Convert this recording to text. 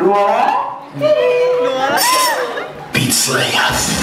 dua dua beat slayers